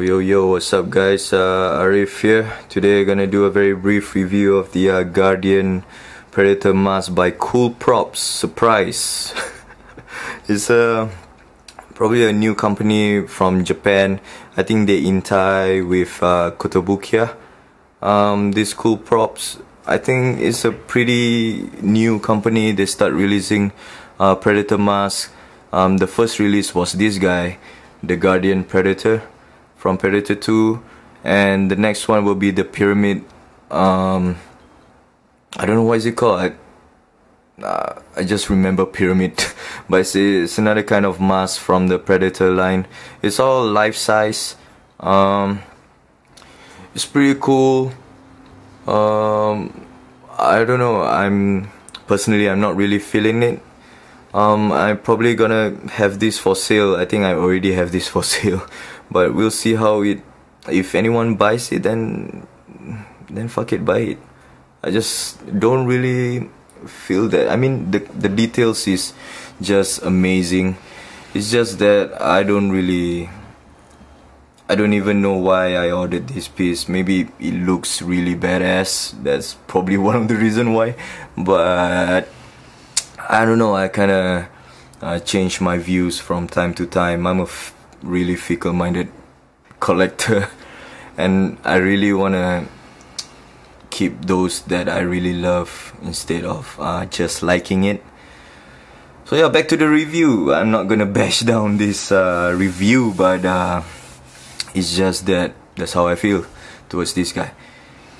Yo yo what's up guys? Uh, Arif here. Today I'm gonna do a very brief review of the uh, Guardian Predator mask by Cool Props. Surprise. It's a uh, probably a new company from Japan. I think they in tie with uh, Kotobukiya. Um, this Cool Props I think it's a pretty new company. They start releasing uh, Predator mask. Um, the first release was this guy the Guardian Predator from Predator 2 and the next one will be the Pyramid um, I don't know what is it called I, uh, I just remember Pyramid but it's, it's, another kind of mask from the Predator line. It's all life size um, it's pretty cool um, I don't know I'm personally I'm not really feeling it um, I'm probably gonna have this for sale. I think I already have this for sale. But we'll see how it if anyone buys it then then fuck it buy it. I just don't really feel that I mean the the details is just amazing. It's just that I don't really I don't even know why I ordered this piece. Maybe it looks really badass. That's probably one of the reason why. But I don't know I kinda uh, change my views from time to time. I'm a really fickle-minded collector. And I really wanna keep those that I really love instead of uh, just liking it. So yeah back to the review. I'm not gonna bash down this uh, review but uh, it's just that that's how I feel towards this guy.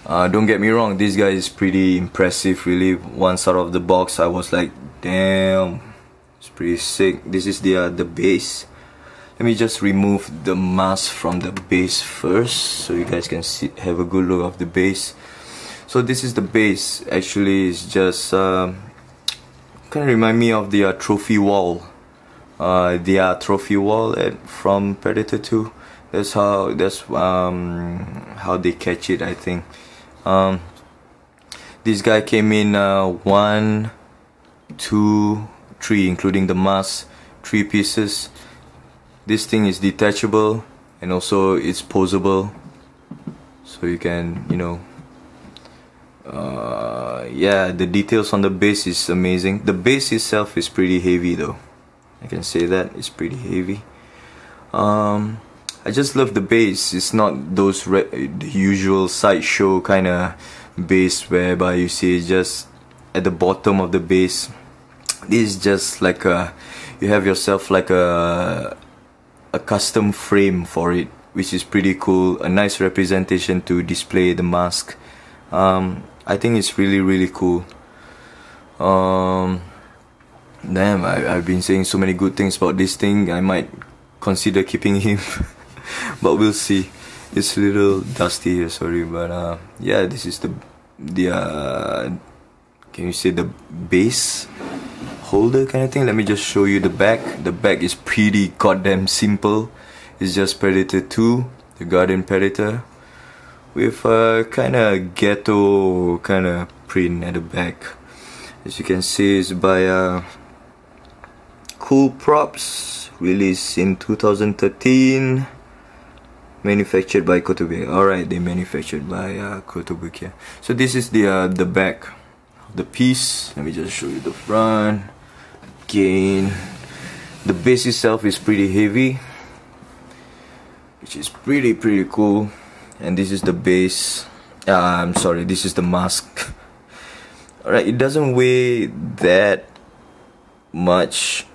Uh, don't get me wrong this guy is pretty impressive really. Once out of the box I was like damn. It's pretty sick. This is the uh, the base. Let me just remove the mask from the base first so you guys can see have a good look of the base. So this is the base. Actually it's just uh, kind of remind me of the uh, trophy wall. Uh, the uh, trophy wall at, from Predator 2 that's how that's um, how they catch it I think. Um, this guy came in uh, one two three including the mask three pieces. This thing is detachable and also it's posable. So you can you know uh, yeah the details on the base is amazing. The base itself is pretty heavy though. I can say that it's pretty heavy. Um, I just love the base. It's not those usual sideshow kind of base whereby you see just at the bottom of the base this is just like a you have yourself like a a custom frame for it which is pretty cool. A nice representation to display the mask. Um, I think it's really really cool. Um, damn I, I've been saying so many good things about this thing. I might consider keeping him but we'll see. It's a little dusty here sorry but uh, yeah this is the the uh, can you say the base holder kind of thing. Let me just show you the back. The back is pretty goddamn simple. It's just Predator 2 the Guardian Predator with a kind of ghetto kind of print at the back. As you can see it's by uh, Cool Props released in 2013 manufactured by Kotobukiya alright they manufactured by uh, Kotobukiya so this is the uh, the back of the piece. Let me just show you the front again. The base itself is pretty heavy which is pretty pretty cool. And this is the base. Uh, I'm sorry this is the mask. Alright it doesn't weigh that much.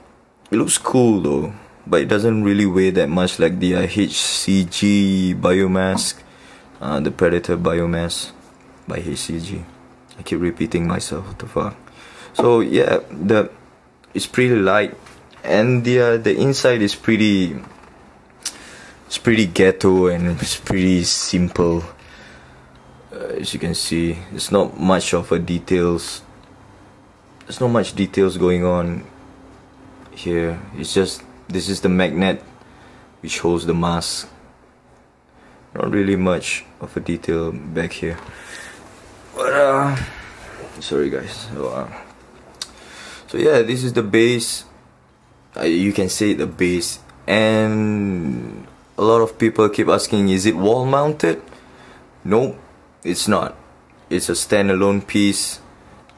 It looks cool though but it doesn't really weigh that much like the uh, HCG biomask. Uh, the Predator biomask by HCG I keep repeating myself what the fuck. So yeah the it's pretty light and the uh, the inside is pretty it's pretty ghetto and it's pretty simple. Uh, as you can see there's not much of a details there's not much details going on here. It's just this is the magnet which holds the mask. Not really much of a detail back here. But uh sorry guys. So, uh, so yeah this is the base. Uh, you can say the base. And a lot of people keep asking is it wall mounted? Nope it's not. It's a standalone piece.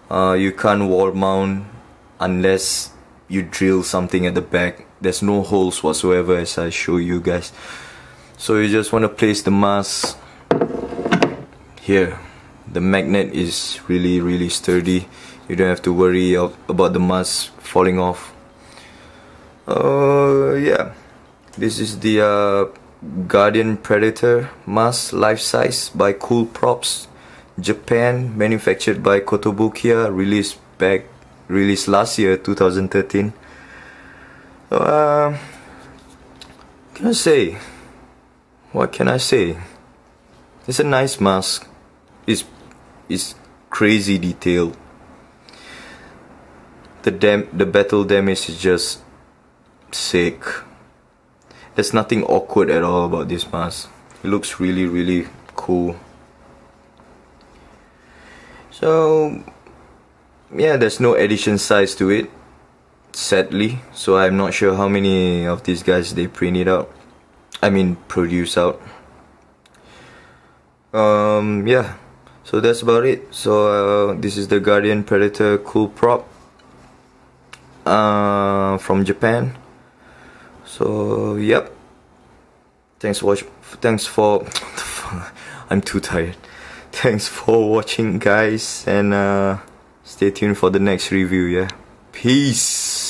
Uh, you can't wall mount unless you drill something at the back. There's no holes whatsoever as I show you guys. So you just want to place the mask here. The magnet is really really sturdy you don't have to worry of, about the mask falling off. Uh, yeah. This is the uh, Guardian Predator mask life size by Cool Props Japan manufactured by Kotobukiya released back released last year 2013 uh, can I say? What can I say? It's a nice mask. It's it's crazy detailed the dam the battle damage is just sick. There's nothing awkward at all about this mask. It looks really really cool. So yeah there's no edition size to it sadly. So I'm not sure how many of these guys they print it out I mean produce out. Um yeah. So that's about it. So uh, this is the Guardian Predator cool prop uh, from Japan. So yep. Thanks for watch thanks for I'm too tired. Thanks for watching guys and uh, stay tuned for the next review yeah? Peace